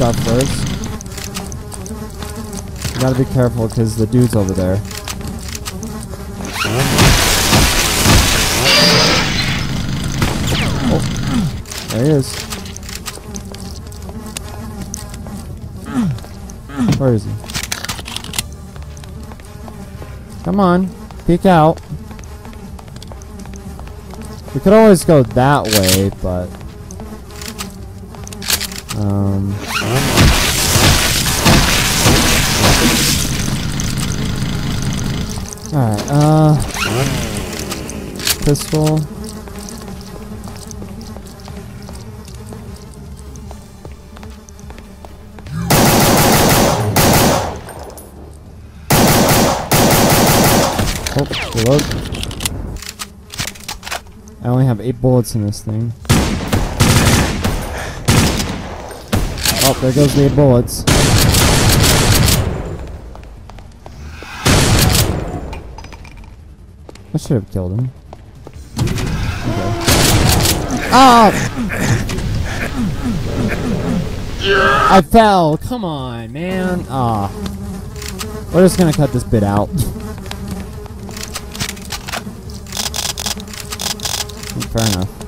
stuff first. You gotta be careful because the dude's over there. Oh, there he is. Where is he? Come on, peek out. We could always go that way, but um. Alright, uh. Pistol. Oh, reload. I only have eight bullets in this thing. Oh, there goes the bullets. I should have killed him. Okay. Ah! I fell. Come on, man. Ah. We're just gonna cut this bit out. Fair enough.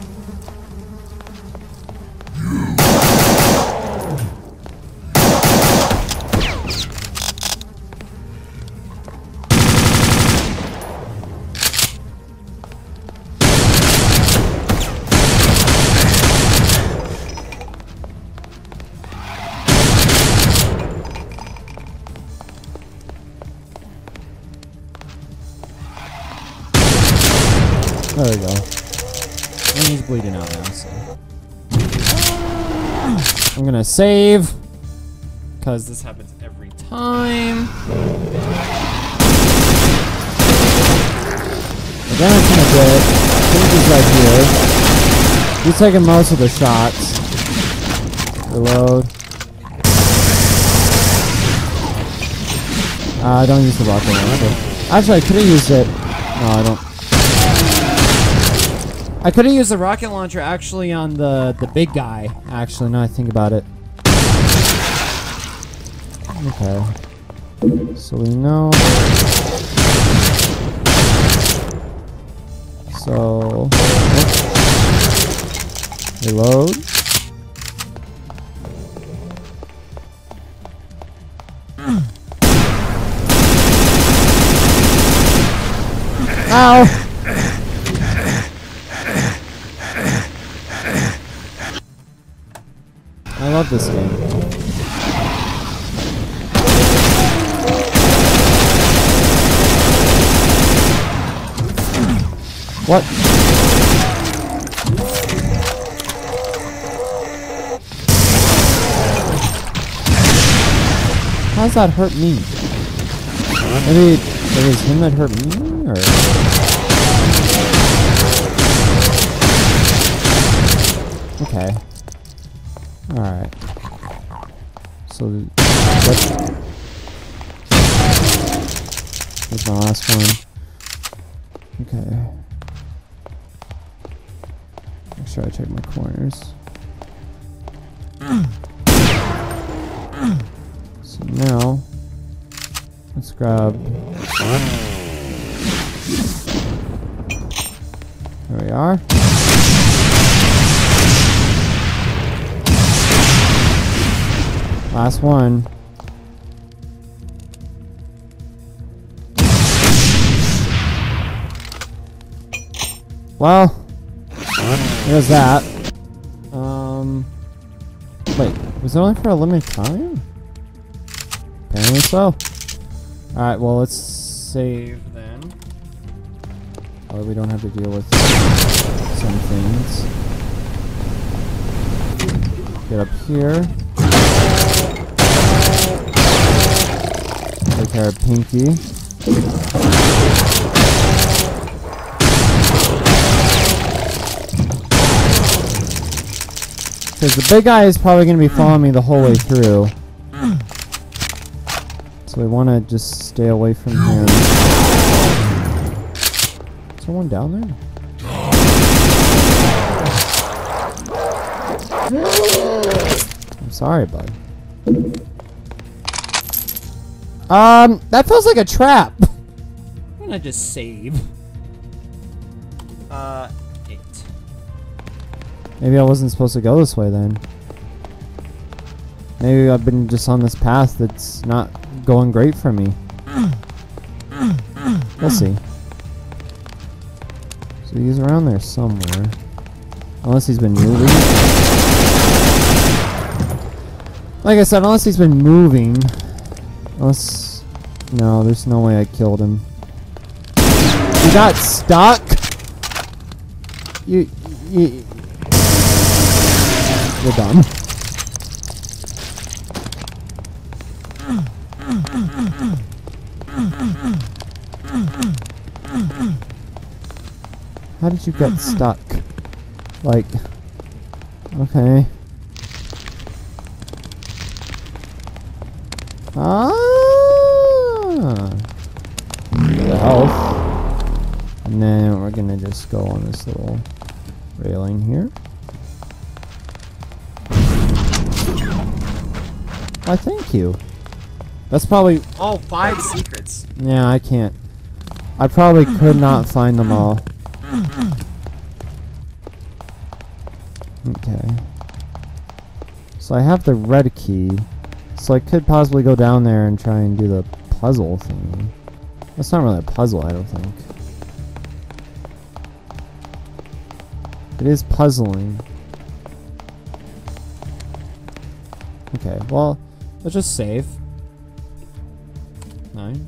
I'm gonna save. Because this happens every time. The damage in a bit. Pink is right here. He's taking most of the shots. Reload. Uh, don't use the rocket launcher. Actually, I could have used it. No, I don't. I could have used the rocket launcher actually on the the big guy. Actually, now I think about it. Okay. So we know. So. Reload. Ow! Love this game. What? Does that hurt me? Maybe it was him that hurt me, or? Okay. Alright. So, that's... That's my last one. Okay. Make sure I check my corners. So now, let's grab... There we are. Last one. Well, there's that. Um, wait, was it only for a limited time? Apparently so. Alright, well, let's save then. Or we don't have to deal with some things. Get up here. Care Pinky. Because the big guy is probably going to be following me the whole way through. So we want to just stay away from him. Someone down there? I'm sorry, bud. Um, that feels like a trap. I'm gonna just save. Uh, eight. Maybe I wasn't supposed to go this way then. Maybe I've been just on this path that's not going great for me. We'll see. So he's around there somewhere. Unless he's been moving. Like I said, unless he's been moving. Unless... No, there's no way I killed him. You got stuck? You... you you're done. How did you get stuck? Like, okay. Ah, the health, and then we're gonna just go on this little railing here. Why, thank you. That's probably Oh, five secrets. yeah. I can't. I probably could not find them all. Okay. So I have the red key. So I could possibly go down there and try and do the puzzle thing. That's not really a puzzle, I don't think. It is puzzling. Okay, well, let's just save. Nine.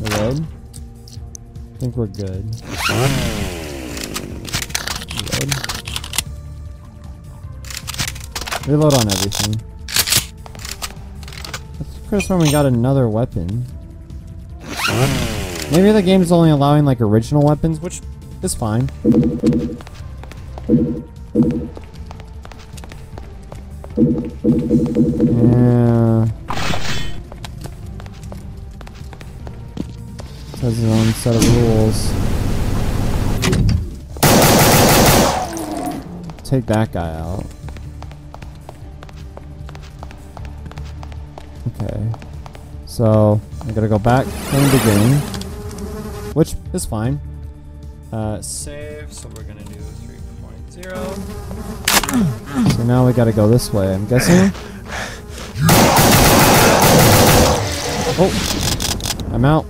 Reload. I think we're good. Reload. Reload on everything. That's the first time we got another weapon. Maybe the game's only allowing like original weapons, which is fine. Yeah. Has his own set of rules. Take that guy out. Okay. So, I gotta go back from the beginning. Which is fine. Uh, Save, so we're gonna do 3.0. so now we gotta go this way, I'm guessing. Oh! I'm out.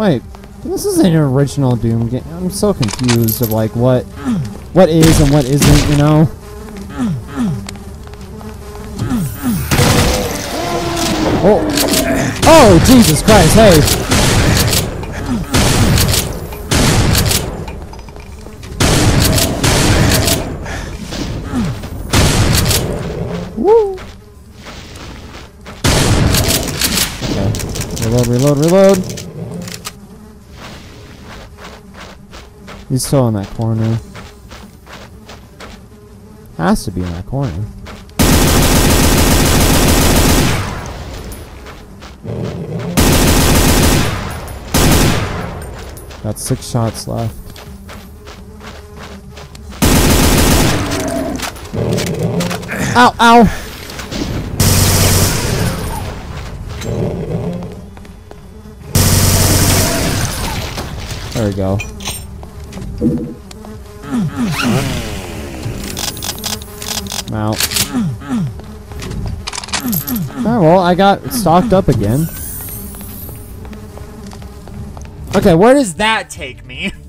Wait, this is an original Doom game. I'm so confused of like what what is and what isn't, you know? Oh. Oh, Jesus Christ, hey. Reload, reload, He's still in that corner. Has to be in that corner. Got six shots left. Ow, ow! There we go. I'm. Oh, ah, well, I got stocked up again. Okay, where does that take me?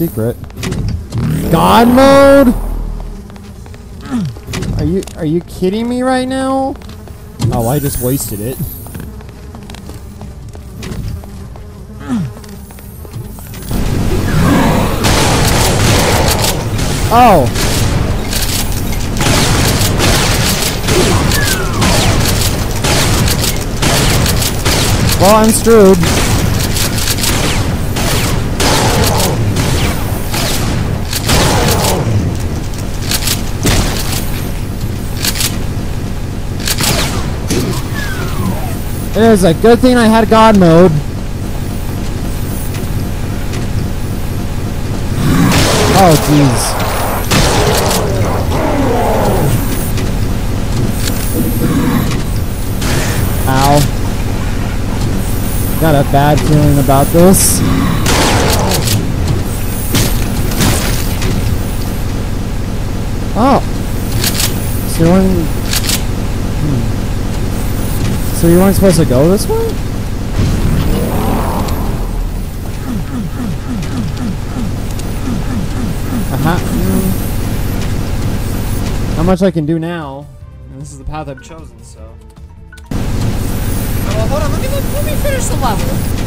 secret? God mode? Are you are you kidding me right now? Oh, I just wasted it. Oh! Well, I'm screwed. It is a good thing I had God mode. Oh, jeez. Ow. Got a bad feeling about this. Oh. Weren't... So you weren't supposed to go this way? Aha. mm. How much I can do now? And this is the path I've chosen, so. Oh, well, hold on. Let me let me finish the level.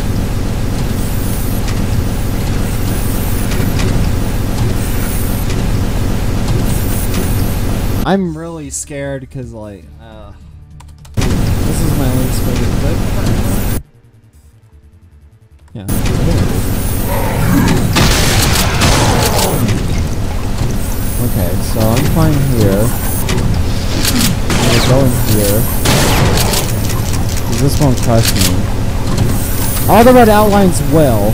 I'm really scared because like Yeah. Okay, so I'm fine here. I'm gonna go in here. 'Cause This won't crush me. All the red outlines will.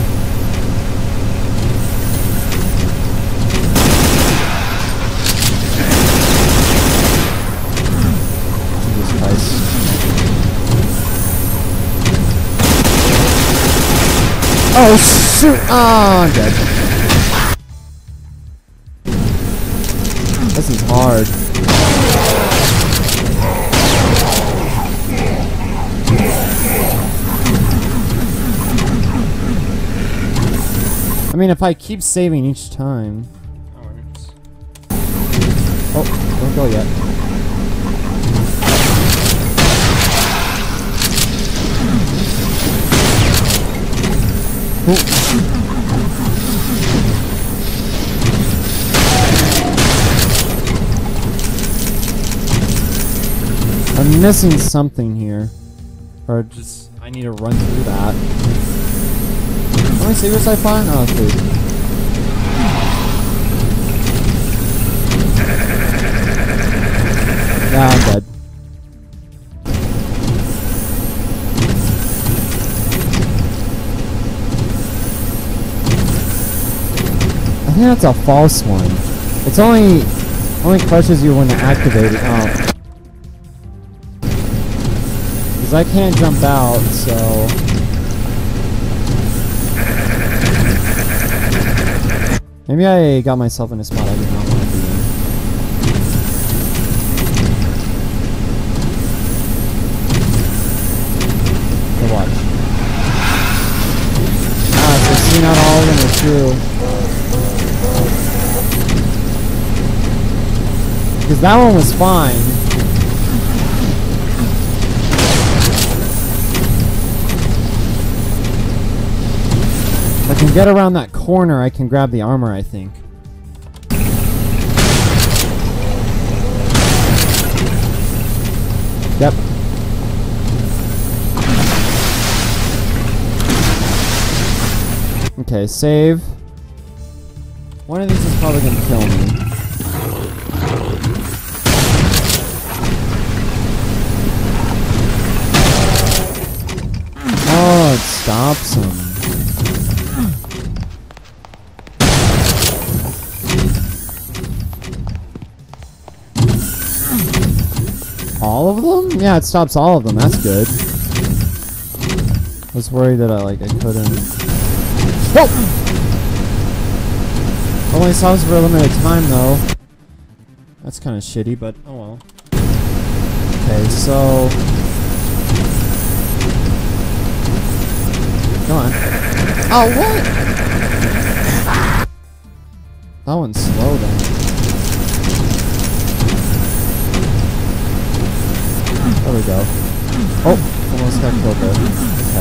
Oh shoot! Oh, I'm dead. This is hard. I mean, if I keep saving each time. Oh. Oh, don't go yet. I'm missing something here. Or just, I need to run through that. How many secrets I find? Oh, two. That's a false one. It's only only crushes you when you activate it. Oh. Because I can't jump out, so. Maybe I got myself in a spot I did not want to be in. Watch. Ah, so see not all of them are true. Because that one was fine. If I can get around that corner, I can grab the armor, I think. Yep. Okay, save. One of these is probably gonna kill me. Stops him. All of them? Yeah, it stops all of them. That's good. I was worried that I like I couldn't. Whoa! Only stops for a limited time though. That's kind of shitty, but oh well. Okay, so Come on. Oh, what? That one's slow, then. There we go. Oh, almost got killed there.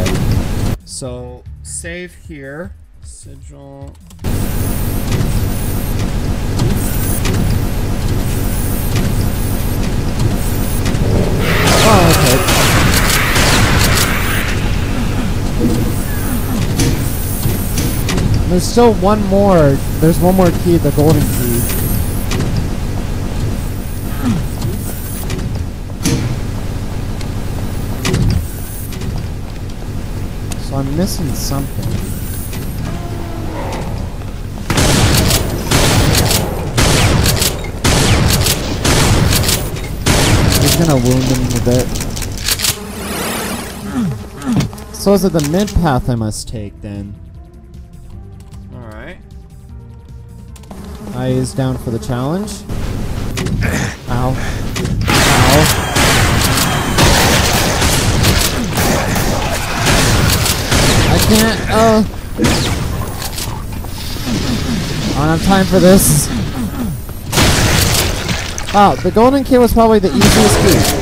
Okay. So, save here. Sigil... Oh, okay. There's still one more. There's one more key, the golden key. So I'm missing something. He's gonna wound him a bit. So is it the mid path I must take then? I is down for the challenge. Ow. Ow. I can't, uh... I don't have time for this. Wow, the golden key was probably the easiest key.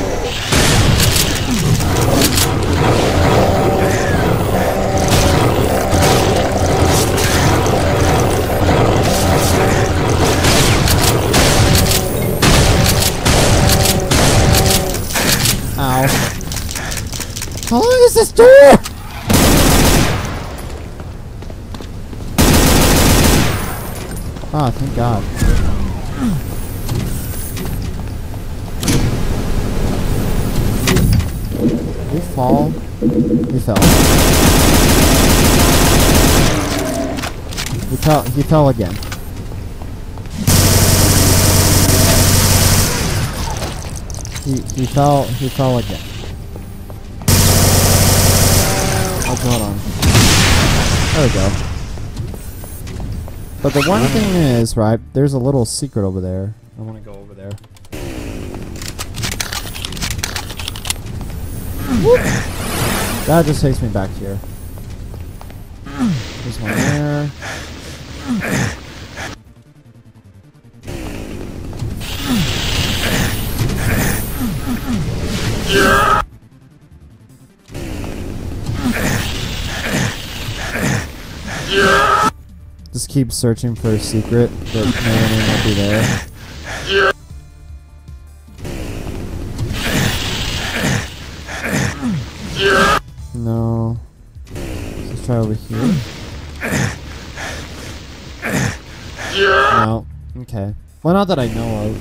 Ah, thank God. He fall? He fell. He fell. He fell again. He he fell. He fell again. Oh, hold on. There we go. But the one thing is, right? There's a little secret over there. I want to go over there. That just takes me back here. There's one there. Keep searching for a secret that may or may not be there. No. Let's try over here. No. Okay. Well, not that I know of.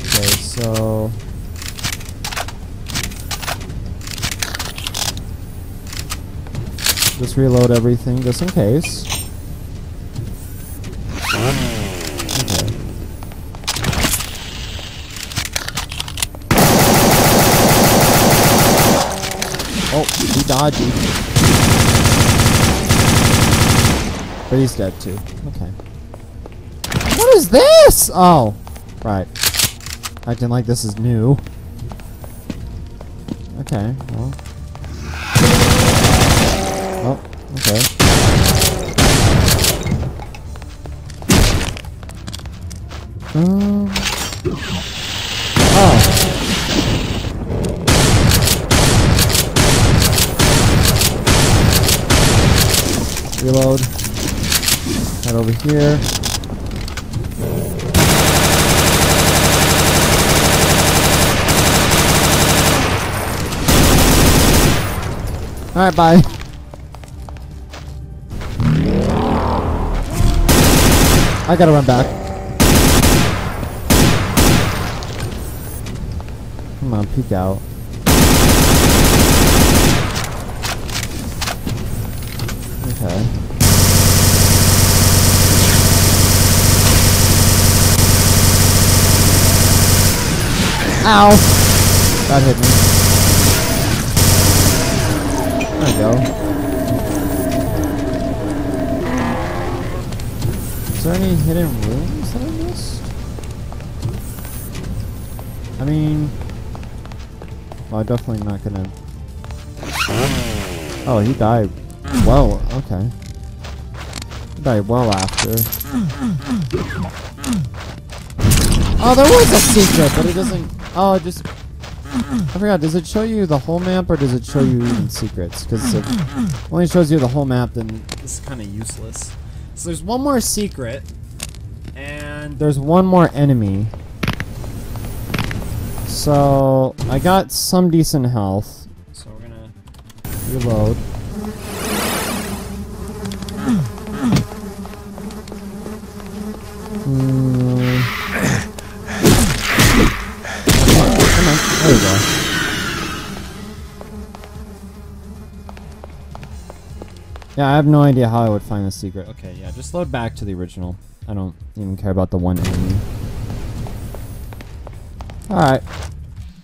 Okay, so. Just reload everything just in case. Okay. Oh, he dodgy. But he's dead too. Okay. What is this? Oh, right. Acting like this is new. Okay, well. Oh, okay. Um. Reload. Head over here. Alright, bye. I gotta run back. Come on, peek out. Okay. Ow! That hit me. There we go. Is there any hidden rooms that I missed? I mean... Well, I'm definitely not gonna... Oh, he died. Well, okay. He died well after. Oh, there was a secret, but it doesn't... Oh, just... I forgot, does it show you the whole map, or does it show you secrets? Because if it only shows you the whole map, then This is kind of useless. So there's one more secret, and there's one more enemy. So, I got some decent health. so we're gonna. Reload. Yeah, I have no idea how I would find the secret. Okay, yeah, just load back to the original. I don't even care about the one enemy. Alright.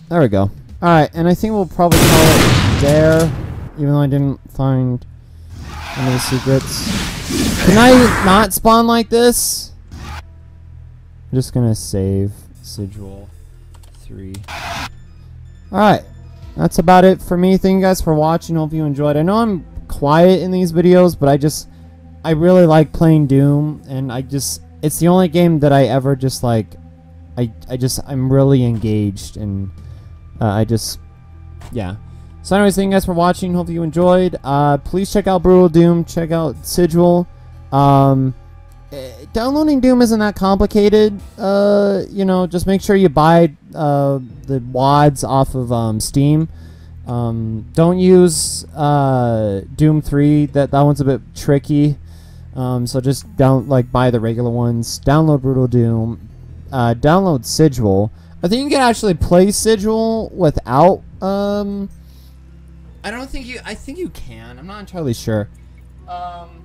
There we go. Alright, and I think we'll probably call it there, even though I didn't find any secrets. Can I not spawn like this? I'm just gonna save Sigil 3. Alright. That's about it for me. Thank you guys for watching. Hope you enjoyed. I know I'm quiet in these videos, but I just I really like playing Doom and I just it's the only game that I ever just like I I just I'm really engaged and uh, I just yeah. So anyways, thank you guys for watching. Hope you enjoyed. Uh, please check out Brutal Doom. Check out Sigil. Um, eh, downloading Doom isn't that complicated. Uh, you know, just make sure you buy uh, the wads off of um, Steam. Um, don't use uh, Doom 3. That that one's a bit tricky. Um, so just don't like buy the regular ones. Download Brutal Doom. Uh, download Sigil. I think you can actually play Sigil without. Um, I don't think you. I think you can. I'm not entirely sure. Um,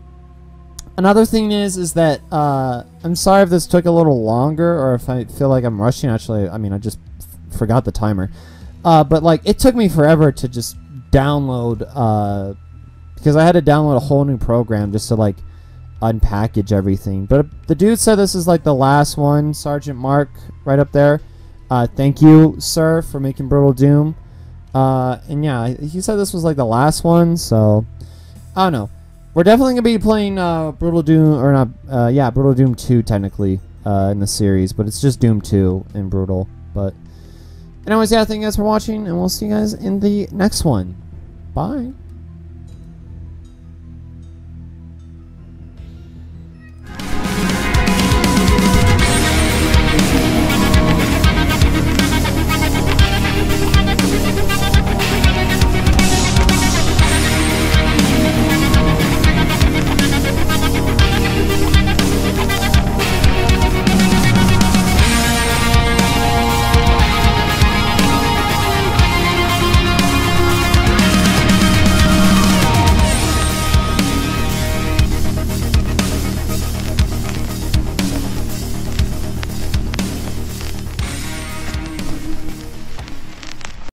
another thing is, is that uh, I'm sorry if this took a little longer, or if I feel like I'm rushing. Actually, I mean, I just f- forgot the timer. Uh, but like, it took me forever to just download. Uh, because I had to download a whole new program just to like unpackage everything. But the dude said this is like the last one, Sergeant Mark, right up there. Uh, thank you, sir, for making Brutal Doom. Uh, and yeah, he said this was like the last one, so I don't know. We're definitely gonna be playing uh, Brutal Doom, or not? Uh, yeah, Brutal Doom 2 technically uh, in the series, but it's just Doom 2 in Brutal. But anyways, yeah, thank you guys for watching, and we'll see you guys in the next one. Bye.